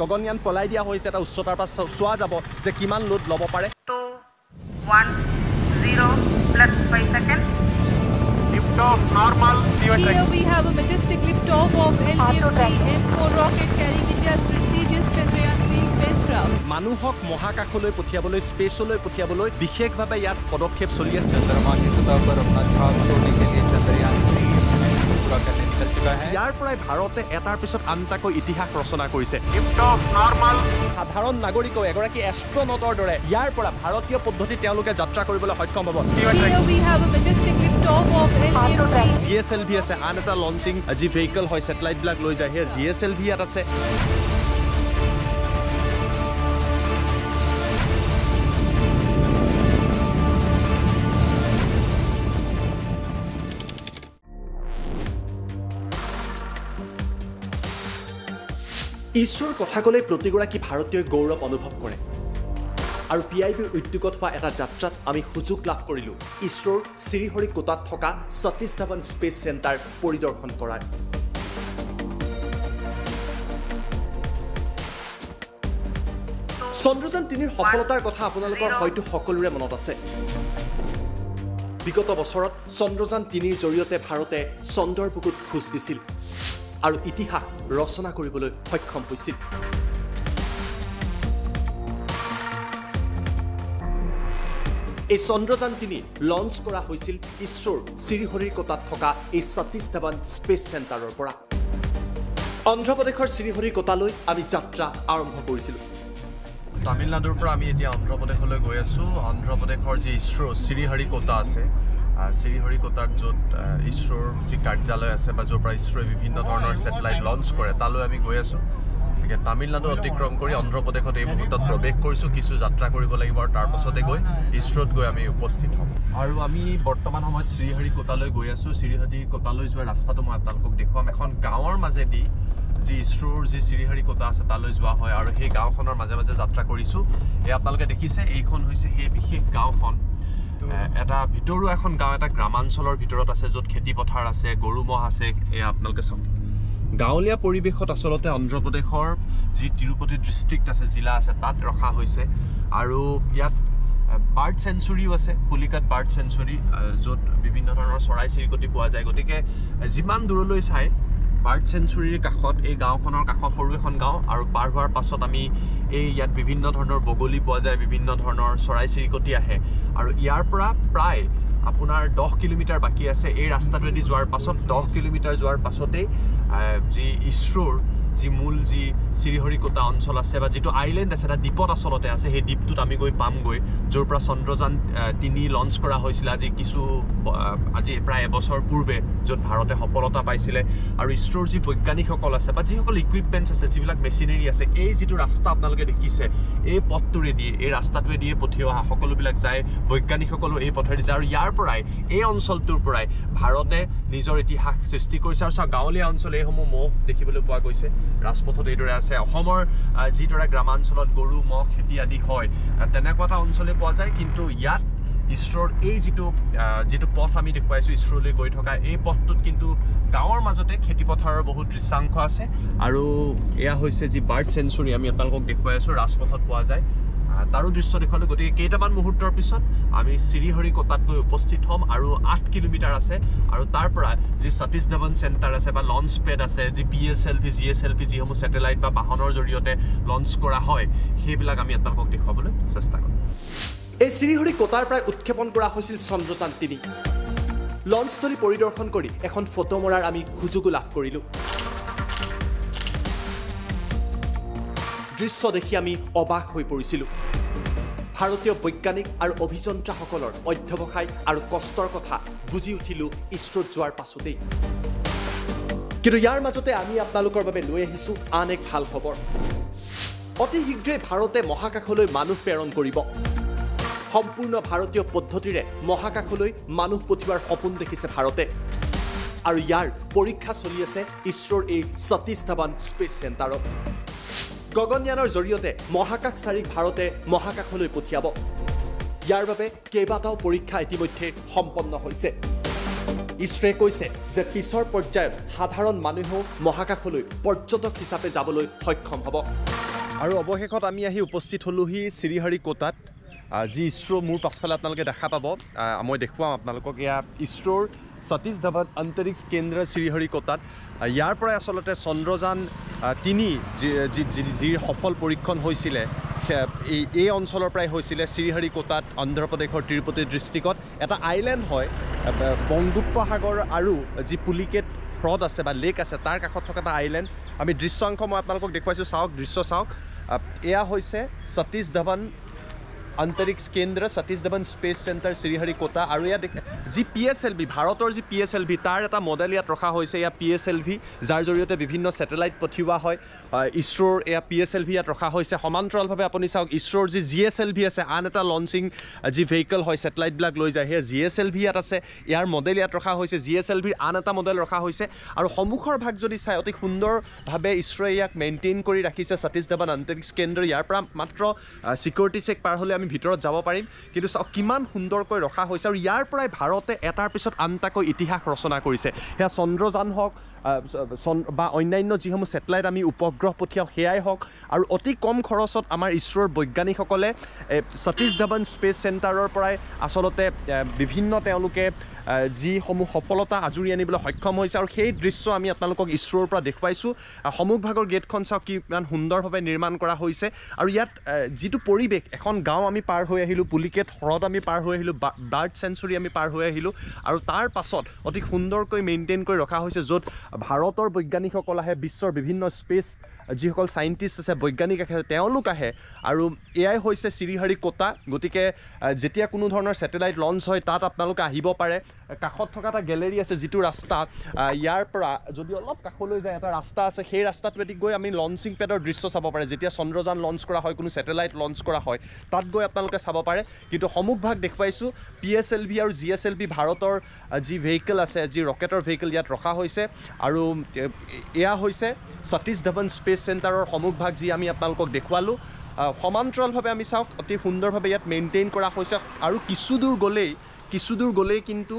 গগনয়ান পলাই দিয়া হৈছে এটা উচ্চতাৰ পৰা চোৱা- চোৱা যাব যে কিমান লোড ল'ব পাৰে two, one, zero, plus five seconds. Here we have a majestic liftoff of LVM-3 M4 rocket carrying India's prestigious Chandrayaan-3 spacecraft. মানুহক মহাকাশলৈ পঠিয়াবলৈ স্পেচলৈ পঠিয়াবলৈ বিশেষভাৱে ইয়াত পদক্ষেপ চলি আছে चंद्रमा की सतह पर अपना छाप छोड़ने के लिए चंद्रयान थ्री पूरा करने निकल चुका है ইয়াৰ পৰাই ভাৰতে এটাৰ পিছত আনটাকৈ ইতিহাস ৰচনা কৰিছে। সাধাৰণ নাগৰিকেও এগৰাকী এষ্ট্ৰনটৰ দৰে। ইয়াৰ পৰা ভাৰতীয় পদ্ধতিত তেওঁলোকে যাত্ৰা কৰিবলৈ সক্ষম হ'ব। Here we have a majestic liftoff of LVM-3 G S L V আছে। আন এটা লঞ্চিং যি ভেহিকল হয় ছেটেলাইটবিলাক লৈ যায়। সেই জি এছ এল ভি ইয়াত আছে। ঈশ্বৰৰ কথা ক'লেই প্ৰতিগৰাকী ভাৰতীয়ই গৌৰৱ অনুভৱ কৰে। আৰু পি আই বিৰ উদ্যোগত হোৱা এটা যাত্ৰাত আমি সুযোগ লাভ কৰিলোঁ। ইছৰোৰ শ্ৰীহৰিকোটাত থকা সতীশ ধাৱন স্পেচ চেণ্টাৰ পৰিদৰ্শন কৰাৰ। চন্দ্ৰযান তিনিৰ সফলতাৰ কথা আপোনালোকৰ হয়তো সকলোৰে মনত আছে। বিগত বছৰত চন্দ্ৰযান তিনিৰ জৰিয়তে ভাৰতে চন্দ্ৰৰ বুকুত খোজ দিছিল। আৰু ইতিহাস ৰচনা কৰিবলৈ সক্ষম হৈছিল। এই চন্দ্ৰযান তিনি লঞ্চ কৰা হৈছিল ইছৰোৰ শ্ৰীহৰিকোটাত থকা এই সতীশ ধাৱন স্পেচ চেণ্টাৰৰ পৰা। অন্ধ্ৰপ্ৰদেশৰ শ্ৰীহৰিকোটালৈ আমি যাত্ৰা আৰম্ভ কৰিছিলোঁ। তামিলনাডুৰ পৰা আমি এতিয়া অন্ধ্ৰপ্ৰদেশলৈ গৈ আছোঁ। অন্ধ্ৰপ্ৰদেশৰ যি ইছৰো শ্ৰীহৰিকোটা আছে শ্ৰীহৰিকোটাত য'ত ইছৰোৰ যি কাৰ্যালয় আছে বা য'ৰ পৰা ইছৰোৱে বিভিন্ন ধৰণৰ ছেটেলাইট লঞ্চ কৰে তালৈ আমি গৈ আছোঁ। গতিকে তামিলনাডু অতিক্ৰম কৰি অন্ধ্ৰপ্ৰদেশত এই মুহূৰ্তত প্ৰৱেশ কৰিছোঁ কিছু যাত্ৰা কৰিব লাগিব আৰু তাৰ পাছতে গৈ ইছৰোত গৈ আমি উপস্থিত হ'ম। আৰু আমি বৰ্তমান সময়ত শ্ৰীহৰিকোটালৈ গৈ আছোঁ। শ্ৰীহৰিকোটালৈ যোৱা ৰাস্তাটো মই আপোনালোকক দেখুৱাম। এখন গাঁৱৰ মাজেদি যি ইছৰোৰ যি শ্ৰীহৰিকোটা আছে তালৈ যোৱা হয়। আৰু সেই গাঁওখনৰ মাজে মাজে যাত্ৰা কৰিছোঁ। এই আপোনালোকে দেখিছে এইখন হৈছে সেই বিশেষ গাঁওখন। এটা ভিতৰুৱা এখন গাঁও এটা গ্ৰামাঞ্চলৰ ভিতৰত আছে য'ত খেতি পথাৰ আছে গৰু ম'হ আছে এয়া আপোনালোকে চাওক। গাঁৱলীয়া পৰিৱেশত আচলতে অন্ধ্ৰপ্ৰদেশৰ যি তিৰুপতি ডিষ্ট্ৰিক্ট আছে জিলা আছে তাত ৰখা হৈছে। আৰু ইয়াত বাৰ্ড চেঞ্চুৰীও আছে পুলিকাত বাৰ্ড চেঞ্চুৰী য'ত বিভিন্ন ধৰণৰ চৰাই চিৰিকটি পোৱা যায়। গতিকে যিমান দূৰলৈ চাই বাৰ্ড চেঞ্চুৰীৰ কাষত এই গাঁওখনৰ কাষত সৰু এখন গাঁও আৰু পাৰ হোৱাৰ পাছত আমি এই ইয়াত বিভিন্ন ধৰণৰ বগলী পোৱা যায় বিভিন্ন ধৰণৰ চৰাই চিৰিকটি আহে। আৰু ইয়াৰ পৰা প্ৰায় আপোনাৰ দহ কিলোমিটাৰ বাকী আছে। এই ৰাস্তাটোৱেদি যোৱাৰ পাছত দহ কিলোমিটাৰ যোৱাৰ পাছতেই যি ইছৰোৰ যি মূল যি শ্ৰীহৰিকোটা অঞ্চল আছে বা যিটো আইলেণ্ড আছে এটা দ্বীপত আচলতে আছে সেই দ্বীপটোত আমি গৈ পামগৈ য'ৰ পৰা চন্দ্ৰযান তিনি লঞ্চ কৰা হৈছিলে আজি কিছু আজি প্ৰায় এবছৰ পূৰ্বে য'ত ভাৰতে সফলতা পাইছিলে। আৰু ইছৰোৰ যি বৈজ্ঞানিকসকল আছে বা যিসকল ইকুইপমেণ্টছ আছে যিবিলাক মেচিনেৰী আছে এই যিটো ৰাস্তা আপোনালোকে দেখিছে এই পথটোৰেদি এই ৰাস্তাটোৱেদিয়ে পঠিওৱা সকলোবিলাক যায় বৈজ্ঞানিকসকলো এই পথেৰে যায়। আৰু ইয়াৰ পৰাই এই অঞ্চলটোৰ পৰাই ভাৰতে নিজৰ ইতিহাস সৃষ্টি কৰিছে আৰু চাওক গাঁৱলীয়া অঞ্চল এইসমূহ মহ দেখিবলৈ পোৱা গৈছে। ৰাজপথত এইদৰে আছে। অসমৰ যিদৰে গ্ৰামাঞ্চলত গৰু মহ খেতি আদি হয় তেনেকুৱা এটা অঞ্চলে পোৱা যায়। কিন্তু ইয়াত ইছৰোৰ এই যিটো যিটো পথ আমি দেখুৱাইছোঁ ইছৰোলৈ গৈ থকা এই পথটোত কিন্তু গাঁৱৰ মাজতে খেতি পথাৰৰ বহুত দৃশ্যাংশ আছে। আৰু এয়া হৈছে যি বাৰ্ড চেঞ্চুৰী আমি আপোনালোকক দেখুৱাই আছোঁ ৰাজপথত পোৱা যায়। তাৰো দৃশ্য দেখুৱালোঁ। গতিকে কেইটামান মুহূৰ্তৰ পিছত আমি শ্ৰীহৰিকোটাত গৈ উপস্থিত হ'ম আৰু আঠ কিলোমিটাৰ আছে আৰু তাৰ পৰা যি সতীশ ধাৱন চেণ্টাৰ আছে বা লঞ্চ পেড আছে যি P S L V G S L V যিসমূহ ছেটেলাইট বা বাহনৰ জৰিয়তে লঞ্চ কৰা হয় সেইবিলাক আমি আপোনালোকক দেখুৱাবলৈ চেষ্টা কৰিম। এই শ্ৰীহৰিকোটাৰ পৰাই উৎক্ষেপণ কৰা হৈছিল চন্দ্ৰযান তিনি। লঞ্চস্থলী পৰিদৰ্শন কৰি এখন ফটো মৰাৰ আমি সুযোগো লাভ কৰিলোঁ। দৃশ্য দেখি আমি অবাক হৈ পৰিছিলোঁ। ভাৰতীয় বৈজ্ঞানিক আৰু অভিযন্তাসকলৰ অধ্যৱসায় আৰু কষ্টৰ কথা বুজি উঠিলোঁ ইছৰোত যোৱাৰ পাছতেই। কিন্তু ইয়াৰ মাজতে আমি আপোনালোকৰ বাবে লৈ আহিছোঁ আন এক ভাল খবৰ। অতি শীঘ্ৰেই ভাৰতে মহাকাশলৈ মানুহ প্ৰেৰণ কৰিব। সম্পূৰ্ণ ভাৰতীয় পদ্ধতিৰে মহাকাশলৈ মানুহ পঠিওৱাৰ সপোন দেখিছে ভাৰতে। আৰু ইয়াৰ পৰীক্ষা চলি আছে ইছৰোৰ এই সতীশ ধাৱন স্পেচ চেণ্টাৰত। গগনয়ানৰ জৰিয়তে মহাকাশচাৰীক ভাৰতে মহাকাশলৈ পঠিয়াব। ইয়াৰ বাবে কেইবাটাও পৰীক্ষা ইতিমধ্যে সম্পন্ন হৈছে। ইছৰোৱে কৈছে যে পিছৰ পৰ্যায়ত সাধাৰণ মানুহেও মহাকাশলৈ পৰ্যটক হিচাপে যাবলৈ সক্ষম হ'ব। আৰু অৱশেষত আমি আহি উপস্থিত হ'লোহি শ্ৰীহৰিকোটাত যি ইছৰ' মোৰ পাছফালে আপোনালোকে দেখা পাব। মই দেখুৱাম আপোনালোকক এয়া ইছৰ'ৰ সতীশ ধাৱান অন্তৰিক্ষ কেন্দ্ৰ শ্ৰীহৰিকোটাত। ইয়াৰ পৰাই আচলতে চন্দ্ৰযান তিনি যি- সফল পৰীক্ষণ হৈছিলে এই এই অঞ্চলৰ পৰাই হৈছিলে শ্ৰীহৰিকোটাত অন্ধ্ৰপ্ৰদেশৰ তিৰুপতি ডিষ্ট্ৰিক্টত। এটা আইলেণ্ড হয় বংগোপসাগৰ আৰু যি পুলিকেট হ্ৰদ আছে বা লেক আছে তাৰ কাষত থকা এটা আইলেণ্ড আমি দৃশ্যাংশ মই আপোনালোকক দেখুৱাইছোঁ চাওক দৃশ্য চাওক। এয়া হৈছে সতীশ ধাৱান অন্তৰিক্ষ কেন্দ্ৰ সতীশ ধাৱান স্পেচ চেণ্টাৰ শ্ৰীহৰিকোটা আৰু ইয়াত যি পি এছ এল ভি ভাৰতৰ যি পি এছ এল ভি তাৰ এটা মডেল ইয়াত ৰখা হৈছে এয়া পি এছ এল ভি যাৰ জৰিয়তে বিভিন্ন ছেটেলাইট পঠিওৱা হয়। ইছৰ'ৰ এয়া পি এছ এল ভি ইয়াত ৰখা হৈছে। সমান্তৰালভাৱে আপুনি চাওক ইছৰ'ৰ যি জি এছ এল ভি আছে আন এটা লঞ্চিং যি ভেহিকল হয় ছেটেলাইটবিলাক লৈ যায় সেই জি এছ এল ভি ইয়াত আছে। ইয়াৰ মডেল ইয়াত ৰখা হৈছে জি এছ এল ভিৰ আন এটা মডেল ৰখা হৈছে। আৰু সন্মুখৰ ভাগ যদি চাই অতি সুন্দৰভাৱে ইছৰ'ই ইয়াক মেইনটেইন কৰি ৰাখিছে সতীশ ধাৱান অন্তৰিক্ষ কেন্দ্ৰ। ইয়াৰ পৰা মাত্ৰ ছিকিউৰিটি চেক পাৰ হ'লে আমি ভিতৰত যাব পাৰিম। কিন্তু চাওক কিমান সুন্দৰকৈ ৰখা হৈছে। আৰু ইয়াৰ পৰাই ভাৰতে এটাৰ পিছত আনটাকৈ ইতিহাস ৰচনা কৰিছে। সেয়া চন্দ্ৰযান হওক বা অন্যান্য যিসমূহ ছেটেলাইট আমি উপগ্ৰহ পঠিয়াওঁ সেয়াই হওক। আৰু অতি কম খৰচত আমাৰ ইছৰ'ৰ বৈজ্ঞানিকসকলে সতীশ ধাৱান স্পেচ চেণ্টাৰৰ পৰাই আচলতে বিভিন্ন তেওঁলোকে যিসমূহ সফলতা আজৰি আনিবলৈ সক্ষম হৈছে আৰু সেই দৃশ্য আমি আপোনালোকক ইছৰ'ৰ পৰা দেখুৱাইছোঁ। আহ, সন্মুখভাগৰ গেটখন চাওক কিমান সুন্দৰভাৱে নিৰ্মাণ কৰা হৈছে। আৰু ইয়াত যিটো পৰিৱেশ এখন গাঁও আমি পাৰ হৈ আহিলোঁ পুলিকেট হ্ৰদ আমি পাৰ হৈ আহিলোঁ বাৰ্ড চেঞ্চুৰী আমি পাৰ হৈ আহিলোঁ। আৰু তাৰ পাছত অতি সুন্দৰকৈ মেইনটেইন কৰি ৰখা হৈছে য'ত ভাৰতৰ বৈজ্ঞানিকসকল আহে বিশ্বৰ বিভিন্ন স্পেচ যিসকল চাইণ্টিষ্ট আছে বৈজ্ঞানিক আছে তেওঁলোক আহে আৰু এয়াই হৈছে শ্ৰীহৰিকোটা গতিকে যেতিয়া কোনো ধৰণৰ ছেটেলাইট লঞ্চ হয় তাত আপোনালোকে আহিব পাৰে। কাষত থকা এটা গেলেৰী আছে যিটো ৰাস্তা। ইয়াৰ পৰা যদি অলপ কাষলৈ যায় এটা ৰাস্তা আছে সেই ৰাস্তাটোৱেদি গৈ আমি লঞ্চিং পেডৰ দৃশ্য চাব পাৰে। যেতিয়া চন্দ্ৰযান লঞ্চ কৰা হয় কোনো ছেটেলাইট লঞ্চ কৰা হয় তাত গৈ আপোনালোকে চাব পাৰে। কিন্তু সন্মুখভাগ দেখুৱাইছোঁ পি এছ এল ভি আৰু জি এছ এল ভি ভাৰতৰ যি ভেহিকেল আছে যি ৰকেটৰ ভেহিকেল ইয়াত ৰখা হৈছে। আৰু এয়া হৈছে সতীশ ধাৱান স্পেচ চেণ্টাৰৰ সন্মুখভাগ যি আমি আপোনালোকক দেখুৱালোঁ সমান্তৰালভাৱে আমি চাওক অতি সুন্দৰভাৱে ইয়াত মেইনটেইন কৰা হৈছে। আৰু কিছু দূৰ গ'লেই কিছু দূৰ গ'লেই কিন্তু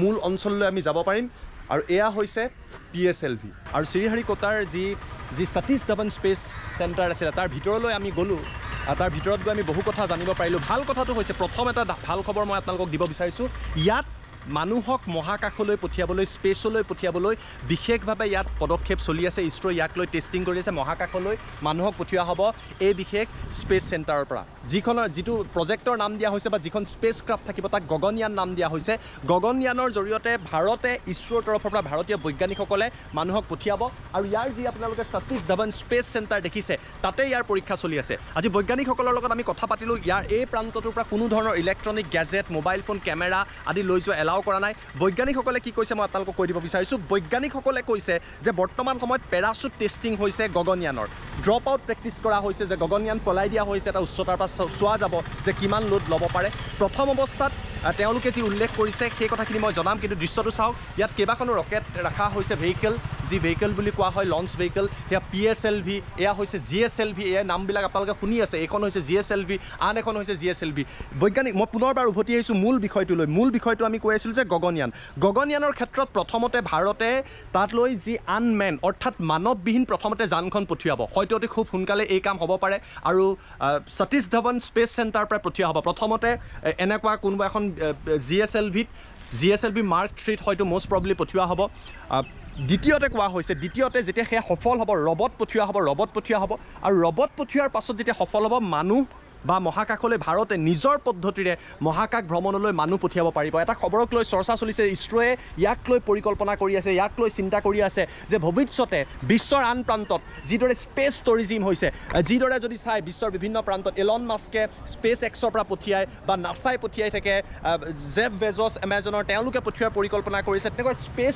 মূল অঞ্চললৈ আমি যাব পাৰিম। আৰু এয়া হৈছে পি এছ এল ভি আৰু শ্ৰীহৰিকোটাৰ যি যি সতীশ ধাৱান স্পেচ চেণ্টাৰ আছিলে তাৰ ভিতৰলৈ আমি গ'লোঁ। তাৰ ভিতৰত গৈ আমি বহু কথা জানিব পাৰিলোঁ। ভাল কথাটো হৈছে প্ৰথম এটা ভাল খবৰ মই আপোনালোকক দিব বিচাৰিছোঁ। ইয়াত মানুহক মহাকাশলৈ পঠিয়াবলৈ স্পেচলৈ পঠিয়াবলৈ বিশেষভাৱে ইয়াত পদক্ষেপ চলি আছে। ইছৰ' ইয়াক লৈ টেষ্টিং কৰি আছে মহাকাশলৈ মানুহক পঠিওৱা হ'ব এই বিশেষ স্পেচ চেণ্টাৰৰ পৰা। যিখনৰ যিটো প্ৰজেক্টৰ নাম দিয়া হৈছে বা যিখন স্পেচ ক্ৰাফ্ট থাকিব তাক গগনয়ান নাম দিয়া হৈছে। গগনয়ানৰ জৰিয়তে ভাৰতে ইছৰ'ৰ তৰফৰ পৰা ভাৰতীয় বৈজ্ঞানিকসকলে মানুহক পঠিয়াব আৰু ইয়াৰ যি আপোনালোকে সতীশ ধাৱান স্পেচ চেণ্টাৰ দেখিছে তাতে ইয়াৰ পৰীক্ষা চলি আছে। আজি বৈজ্ঞানিকসকলৰ লগত আমি কথা পাতিলোঁ। ইয়াৰ এই প্ৰান্তটোৰ পৰা কোনো ধৰণৰ electronic gadget mobile phone camera আদি লৈ যোৱা এলাও কৰা নাই। বৈজ্ঞানিকসকলে কি কৈছে মই আপোনালোকক কৈ দিব বিচাৰিছোঁ। বৈজ্ঞানিকসকলে কৈছে যে বৰ্তমান সময়ত পেৰাচুট টেষ্টিং হৈছে গগনয়ানৰ। ড্ৰপ আউট প্ৰেক্টিছ কৰা হৈছে যে গগনয়ান পলাই দিয়া হৈছে এটা উচ্চতাৰ পৰা চোৱা- যাব যে কিমান লোড ল'ব পাৰে। প্ৰথম অৱস্থাত তেওঁলোকে যি উল্লেখ কৰিছে সেই কথাখিনি মই জনাম কিন্তু দৃশ্যটো চাওক। ইয়াত কেইবাখনো ৰকেট ৰখা হৈছে ভেহিকেল যি ভেহিকেল বুলি কোৱা হয় লঞ্চ ভেহিকেল সেয়া পি এছ এল ভি এয়া হৈছে জি এছ এল ভি এয়া নামবিলাক আপোনালোকে শুনি আছে। এইখন হৈছে জি এছ এল ভি আন এখন হৈছে জি এছ এল ভি বৈজ্ঞানিক মই পুনৰবাৰ উভতি আহিছোঁ মূল বিষয়টোলৈ মূল বিষয়টো আমি কৈ আছিলোঁ যে গগনয়ান। গগনয়ানৰ ক্ষেত্ৰত প্ৰথমতে ভাৰতে তাত লৈ যি আনমেন অৰ্থাৎ মানৱবিহীন প্ৰথমতে যানখন পঠিয়াব। হয়তো অতি খুব সোনকালে এই কাম হ'ব পাৰে আৰু সতীশ ধাৱান স্পেচ চেণ্টাৰৰ পৰা পঠিওৱা হ'ব। প্ৰথমতে এনেকুৱা কোনোবা এখন জি এছ এল ভিত G S L V mark থ্ৰীত হয়তো মষ্ট প্ৰবলি পঠিওৱা হ'ব। দ্বিতীয়তে কোৱা হৈছে দ্বিতীয়তে যেতিয়া সেয়া সফল হ'ব ৰবট পঠিওৱা হ'ব ৰবট পঠিওৱা হ'ব আৰু ৰবট পঠিওৱাৰ পাছত যেতিয়া সফল হ'ব মানুহ বা মহাকাশলৈ ভাৰতে নিজৰ পদ্ধতিৰে মহাকাশ ভ্ৰমণলৈ মানুহ পঠিয়াব পাৰিব। এটা খবৰক লৈ চৰ্চা চলিছে ইছৰোৱে। ইয়াক লৈ পৰিকল্পনা কৰি আছে ইয়াক লৈ চিন্তা কৰি আছে যে ভৱিষ্যতে বিশ্বৰ আন প্ৰান্তত যিদৰে স্পেচ টুৰিজিম হৈছে যিদৰে যদি চাই বিশ্বৰ বিভিন্ন প্ৰান্তত এলন মাস্কে স্পেচ এক্সৰ পৰা পঠিয়াই বা নাছাই পঠিয়াই থাকে জেফ বেজছ এমেজনৰ তেওঁলোকে পঠিওৱাৰ পৰিকল্পনা কৰিছে তেনেকৈ স্পেচ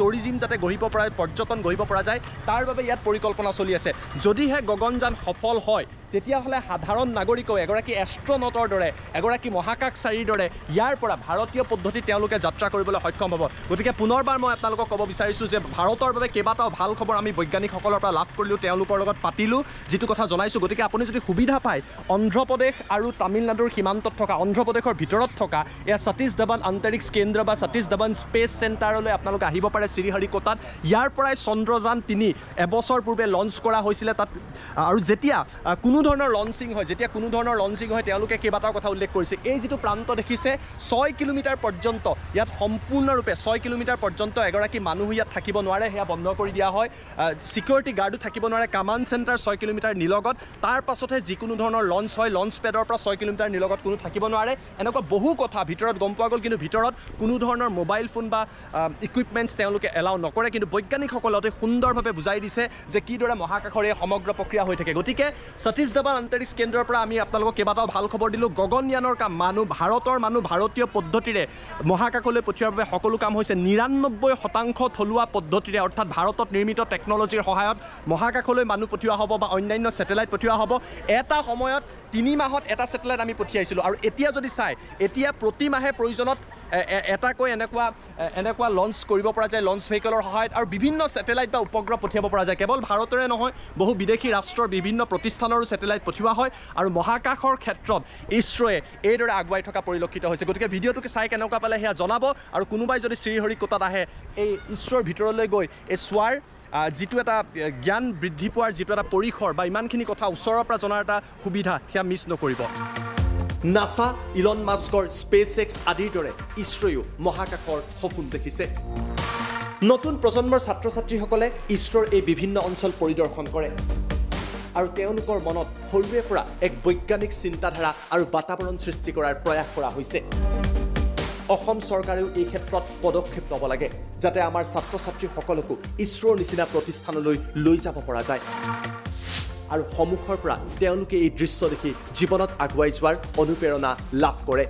টুৰিজিম যাতে গঢ়িব পৰা পৰ্যটন গঢ়িব পৰা যায় তাৰ বাবে ইয়াত পৰিকল্পনা চলি আছে। যদিহে গগনযান সফল হয় তেতিয়াহ'লে সাধাৰণ নাগৰিকেও এগৰাকী এষ্ট্ৰনটৰ দৰে এগৰাকী মহাকাশচাৰীৰ দৰে ইয়াৰ পৰা ভাৰতীয় পদ্ধতিত তেওঁলোকে যাত্ৰা কৰিবলৈ সক্ষম হ'ব। গতিকে পুনৰবাৰ মই আপোনালোকক ক'ব বিচাৰিছোঁ যে ভাৰতৰ বাবে কেইবাটাও ভাল খবৰ আমি বৈজ্ঞানিকসকলৰ পৰা লাভ কৰিলোঁ তেওঁলোকৰ লগত পাতিলোঁ যিটো কথা জনাইছোঁ। গতিকে আপুনি যদি সুবিধা পায় অন্ধ্ৰপ্ৰদেশ আৰু তামিলনাডুৰ সীমান্তত থকা অন্ধ্ৰপ্ৰদেশৰ ভিতৰত থকা এয়া সতীশ ধাৱান আন্তৰিক্ষ কেন্দ্ৰ বা সতীশ ধাৱান স্পেচ চেণ্টাৰলৈ আপোনালোকে আহিব পাৰে শ্ৰীহৰিকোটাত ইয়াৰ পৰাই চন্দ্ৰযান তিনি এবছৰ পূৰ্বে লঞ্চ কৰা হৈছিলে তাত। আৰু যেতিয়া কোনো ধৰণৰ লঞ্চিং হয় যেতিয়া কোনো ধৰণৰ লঞ্চিং হয় তেওঁলোকে কেইবাটাও কথা উল্লেখ কৰিছে। এই যিটো প্ৰান্ত দেখিছে ছয় কিলোমিটাৰ পৰ্যন্ত ইয়াত সম্পূৰ্ণৰূপে ছয় কিলোমিটাৰ পৰ্যন্ত এগৰাকী মানুহ ইয়াত থাকিব নোৱাৰে সেয়া বন্ধ কৰি দিয়া হয়। ছিকিউৰিটি গাৰ্ডো থাকিব নোৱাৰে কামাণ্ড চেণ্টাৰ ছয় কিলোমিটাৰ নিলগত। তাৰ পাছতহে যিকোনো ধৰণৰ লঞ্চ হয় লঞ্চ পেডৰ পৰা ছয় কিলোমিটাৰ নিলগত কোনো থাকিব নোৱাৰে। এনেকুৱা বহু কথা ভিতৰত গম পোৱা গ'ল কিন্তু ভিতৰত কোনো ধৰণৰ মোবাইল ফোন বা ইকুইপমেণ্টছ তেওঁলোকে এলাউ নকৰে। কিন্তু বৈজ্ঞানিকসকলে অতি সুন্দৰভাৱে বুজাই দিছে যে কিদৰে মহাকাশৰ এই সমগ্ৰ প্ৰক্ৰিয়া হৈ থাকে। গতিকে সতীশ ধাৱান আন্তৰিক্ষ কেন্দ্ৰৰ পৰা আমি আপোনালোকক কেইবাটাও ভাল খবৰ দিলোঁ। গগনয়ানৰ কাম মানুহ ভাৰতৰ মানুহ ভাৰতীয় পদ্ধতিৰে মহাকাশলৈ পঠিওৱাৰ বাবে সকলো কাম হৈছে নিৰান্নব্বৈ শতাংশ থলুৱা পদ্ধতিৰে অৰ্থাৎ ভাৰতত নিৰ্মিত টেকন'লজিৰ সহায়ত মহাকাশলৈ মানুহ পঠিওৱা হ'ব বা অন্যান্য ছেটেলাইট পঠিওৱা হ'ব। এটা সময়ত তিনি মাহত এটা ছেটেলাইট আমি পঠিয়াইছিলোঁ। আৰু এতিয়া যদি চাই এতিয়া প্ৰতি মাহে প্ৰয়োজনত এটাকৈ এনেকুৱা এনেকুৱা লঞ্চ কৰিব পৰা যায় লঞ্চ ভেহিকেলৰ সহায়ত। আৰু বিভিন্ন ছেটেলাইট বা উপগ্ৰহ পঠিয়াব পৰা যায়। কেৱল ভাৰতৰে নহয় বহু বিদেশী ৰাষ্ট্ৰৰ বিভিন্ন প্ৰতিষ্ঠানৰো ছেটেলাইট পঠিওৱা হয়। আৰু মহাকাশৰ ক্ষেত্ৰত ইছৰোৱে এইদৰে আগুৱাই থকা পৰিলক্ষিত হৈছে। গতিকে ভিডিঅ'টোকে চাই কেনেকুৱা পালে সেয়া জনাব আৰু কোনোবাই যদি শ্ৰীহৰিকোটাত আহে এই ইছৰোৰ ভিতৰলৈ গৈ এই চোৱাৰ যিটো এটা জ্ঞান বৃদ্ধি পোৱাৰ যিটো এটা পৰিসৰ বা ইমানখিনি কথা ওচৰৰ পৰা জনাৰ এটা সুবিধা সেয়া মিছ নকৰিব। নাছা ইলন মাস্কৰ স্পেচ এক্স আদিৰ দৰে ইছৰোৱেও মহাকাশৰ সপোন দেখিছে। নতুন প্ৰজন্মৰ ছাত্ৰ ছাত্ৰীসকলে ইছৰোৰ এই বিভিন্ন অঞ্চল পৰিদৰ্শন কৰে। আৰু তেওঁলোকৰ মনত সৰুৰে পৰা এক বৈজ্ঞানিক চিন্তাধাৰা আৰু বাতাবৰণ সৃষ্টি কৰাৰ প্ৰয়াস কৰা হৈছে। অসম চৰকাৰেও এই ক্ষেত্ৰত পদক্ষেপ ল'ব লাগে যাতে আমাৰ ছাত্ৰ ছাত্ৰীসকলকো ইছৰোৰ নিচিনা প্ৰতিষ্ঠানলৈ লৈ যাব পৰা যায়। আৰু সন্মুখৰ পৰা তেওঁলোকে এই দৃশ্য দেখি জীৱনত আগুৱাই যোৱাৰ অনুপ্ৰেৰণা লাভ কৰে।